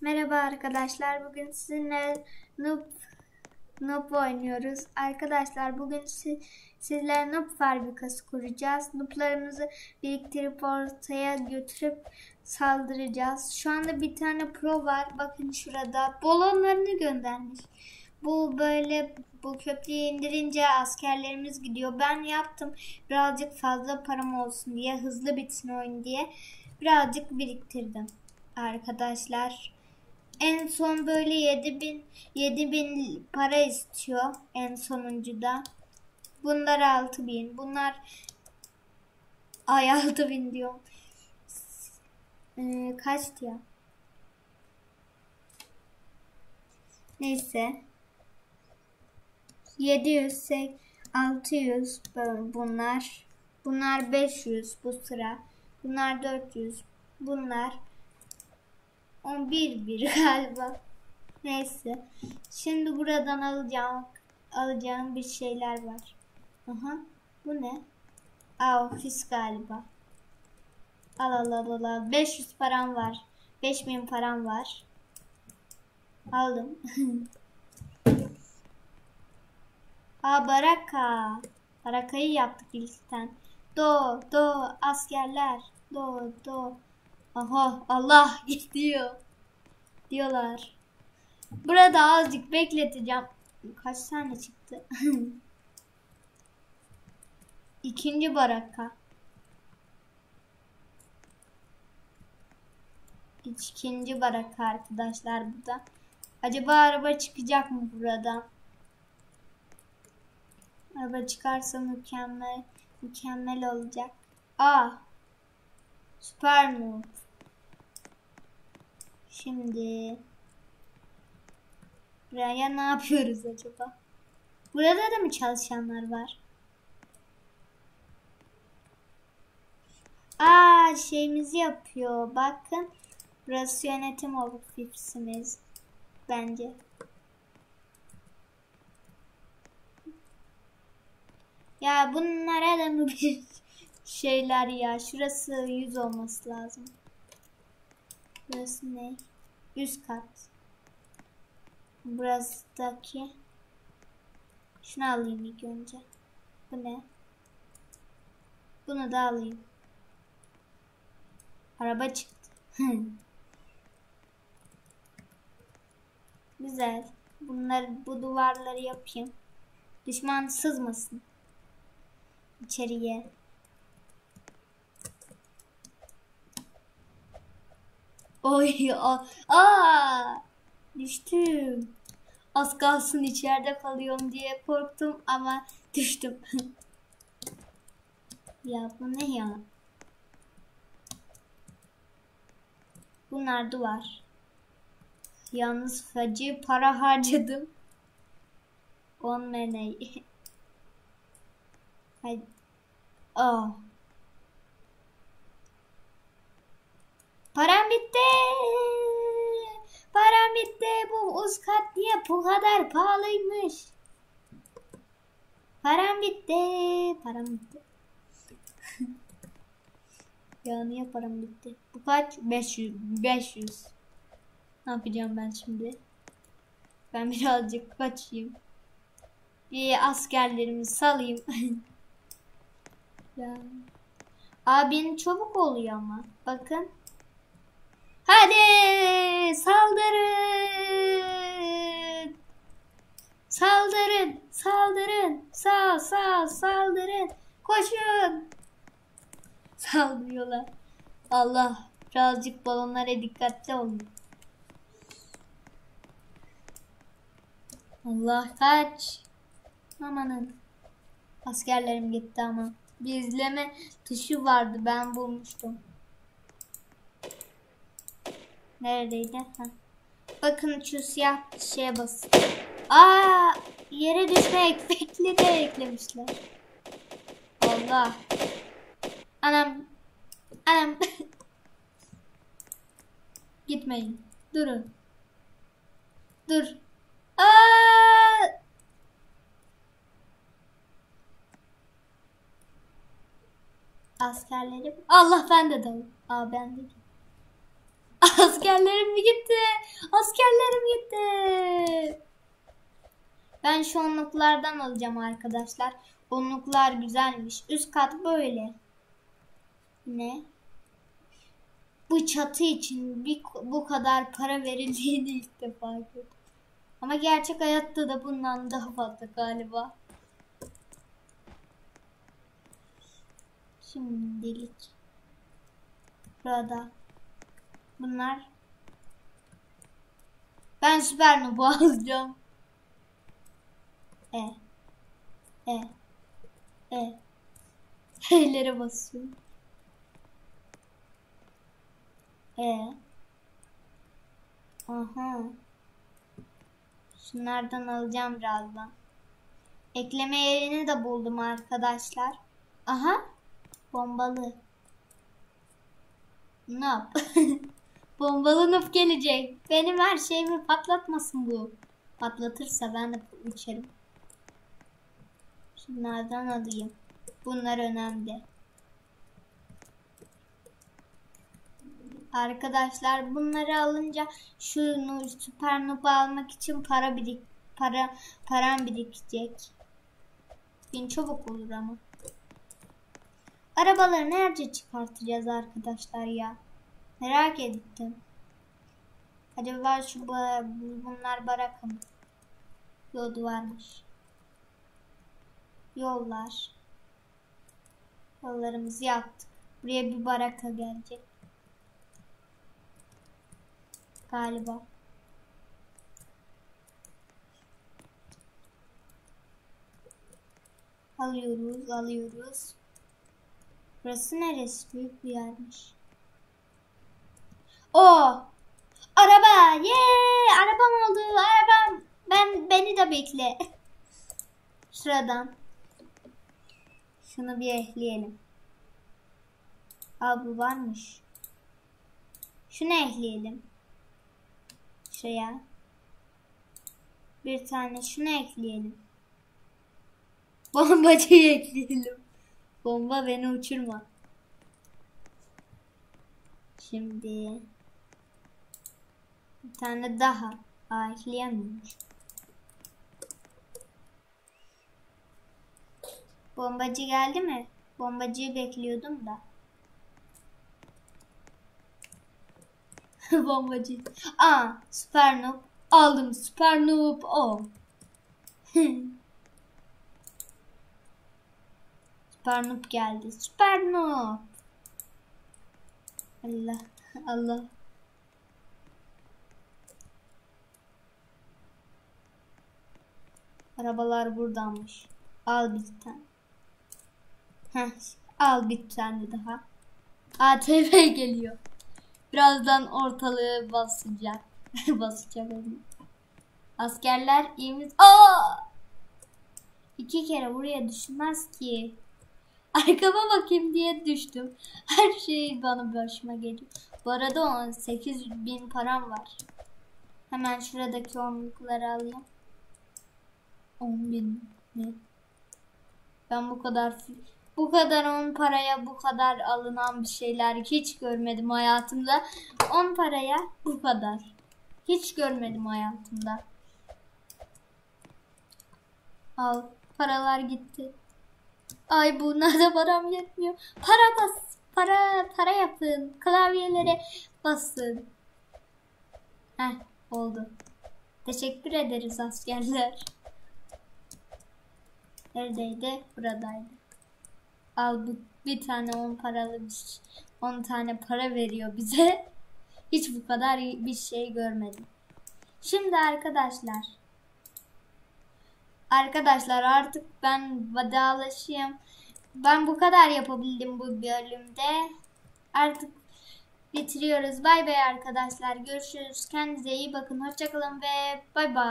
Merhaba arkadaşlar. Bugün sizinle Noob, Noob oynuyoruz. Arkadaşlar bugün si, sizlerle Noob fabrikası kuracağız. Nooblarımızı biriktirip ortaya götürüp saldıracağız. Şu anda bir tane pro var. Bakın şurada. Balonlarını göndermiş. Bu böyle bu köprüyü indirince askerlerimiz gidiyor. Ben yaptım. Birazcık fazla param olsun diye. Hızlı bitsin oyun diye. Birazcık biriktirdim. Arkadaşlar en son böyle 7000 7000 para istiyor en sonuncuda. Bunlar 6000. Bunlar ay 6000 diyorum. Ee, kaçtı ya? Neyse. 700 600 bunlar. Bunlar 500 bu sıra. Bunlar 400. Bunlar 11 bir galiba. Neyse. Şimdi buradan alacağım alacağım bir şeyler var. Aha. Bu ne? Aa ofis galiba. Al al al al. al. 500 param var. 5000 param var. Aldım. Aa baraka. Barakayı yaptık ilkten. Do do askerler. Do do. Aha Allah gidiyor. Diyorlar. Burada azıcık bekleteceğim. Kaç tane çıktı? İkinci baraka. İkinci baraka arkadaşlar burada. Acaba araba çıkacak mı buradan? Araba çıkarsa mükemmel mükemmel olacak. Aa. Süper move. Şimdi buraya ne yapıyoruz acaba? Burada da mı çalışanlar var? Aa şeyimizi yapıyor. Bakın. Burası yönetim ofisimiz. Bence. Ya bunlara da mı bir şeyler ya? Şurası 100 olması lazım. Burası ne? Üst kat. Burasıdaki. Şunu alayım ilk önce. Bu ne? Bunu da alayım. Araba çıktı. Güzel. Bunları bu duvarları yapayım. Düşman sızmasın. İçeriye. Oy aa, aa düştüm. Az kalsın içeride kalıyorum diye korktum ama düştüm. ya bu ne ya? Bunlar duvar. Yalnız feci para harcadım. 10 meney. Hadi. Oh. Param bitti. Param bitti. Bu uzkat niye bu kadar pahalıymış? Param bitti. Param bitti. ya niye param bitti? Bu kaç? 500. 500. Ne yapacağım ben şimdi? Ben birazcık kaçayım. Bir askerlerimi salayım. ya. Abin çabuk oluyor ama. Bakın. Hadi saldırın. Saldırın, saldırın. Sağ, sağ, saldırın. Koşun. Saldırıyorlar. Allah, birazcık balonlara dikkatli olun. Allah kaç. Amanın. Askerlerim gitti ama. Bir izleme tuşu vardı ben bulmuştum. Neredeydi? Ha. Bakın şu siyah şeye basın. Aa, yere düşme efektini de eklemişler. Allah. Anam. Anam. Gitmeyin. Durun. Dur. Aa! Askerlerim. Allah ben de dalı. Aa ben de. Askerlerim gitti? Askerlerim gitti. Ben şu onluklardan alacağım arkadaşlar. Onluklar güzelmiş. Üst kat böyle. Ne? Bu çatı için bir, bu kadar para verildiğini ilk defa gördüm. Ama gerçek hayatta da bundan daha fazla galiba. Şimdilik. Burada. Bunlar. Ben süper noob alacağım. E. E. E. E'lere basıyorum. E. Aha. Şunlardan alacağım birazdan. Ekleme yerini de buldum arkadaşlar. Aha. Bombalı. Ne yap? Bombalı noob gelecek. Benim her şeyimi patlatmasın bu. Patlatırsa ben de uçarım. Şunlardan alayım. Bunlar önemli. Arkadaşlar bunları alınca şu nu- süper noob almak için para birik para param birikecek. Bin çabuk olur ama. Arabaları nerede çıkartacağız arkadaşlar ya? Merak ettim. Acaba şu bu- bunlar baraka mı? Varmış. Yollar. Yollarımızı yaptık. Buraya bir baraka gelecek. Galiba. Alıyoruz, alıyoruz. Burası neresi? Büyük bir yermiş. O! Araba! Yee! Arabam oldu. Arabam. Ben beni de bekle. Sıradan. Şunu bir ehleyelim. Aa bu varmış. Şunu ehleyelim. Şuraya. Bir tane şunu ekleyelim. Bombacıyı ekleyelim. Bomba beni uçurma. Şimdi bir tane daha. Aa ekleyemiyormuş. Bombacı geldi mi? Bombacıyı bekliyordum da. Bombacı. Aa, süper noob. Aldım süper noob. O. süper noob geldi. Süper noob. Allah. Allah. Arabalar buradanmış. Al bir tane. Heh, al bir tane daha. ATV geliyor. Birazdan ortalığı basacak. basacak onu. Askerler iyi mis- Aa! İki kere buraya düşmez ki. Arkama bakayım diye düştüm. Her şey bana başıma geliyor. Bu arada 18 bin param var. Hemen şuradaki onlukları alayım. 10 bin ne? Ben bu kadar bu kadar 10 paraya bu kadar alınan bir şeyler hiç görmedim hayatımda. 10 paraya bu kadar. Hiç görmedim hayatımda. Al paralar gitti. Ay bunlarda param yetmiyor. Para bas. Para para yapın. Klavyelere basın. Heh oldu. Teşekkür ederiz askerler. Neredeydi? Buradaydı. Al bu bir tane 10 paralı bir şey- 10 tane para veriyor bize. Hiç bu kadar bir şey görmedim. Şimdi arkadaşlar. Arkadaşlar artık ben vedalaşayım. Ben bu kadar yapabildim bu bölümde. Artık bitiriyoruz. Bay bay arkadaşlar. Görüşürüz. Kendinize iyi bakın. Hoşçakalın ve bay bay.